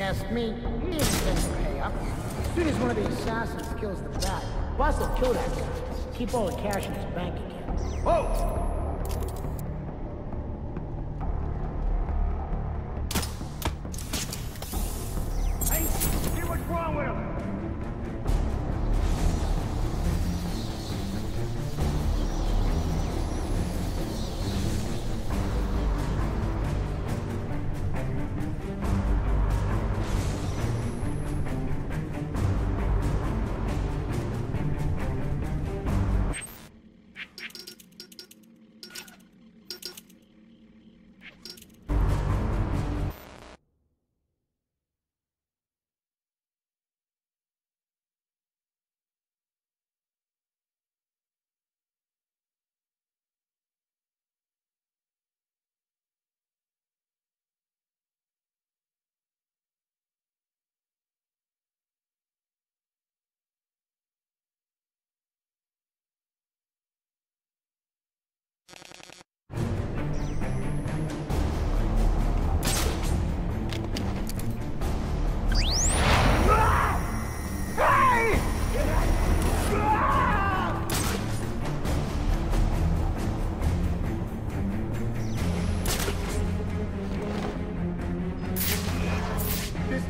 Ask me, he ain't gonna pay up. As soon as one of the assassins kills the bat, boss will kill that guy. Keep all the cash in his bank account. Whoa!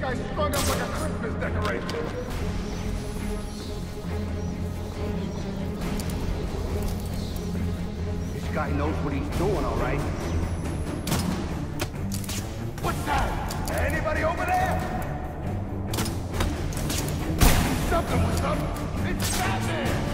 guy strung up like a Christmas decoration. This guy knows what he's doing, all right? What's that? Anybody over there? Something was up. It's Batman!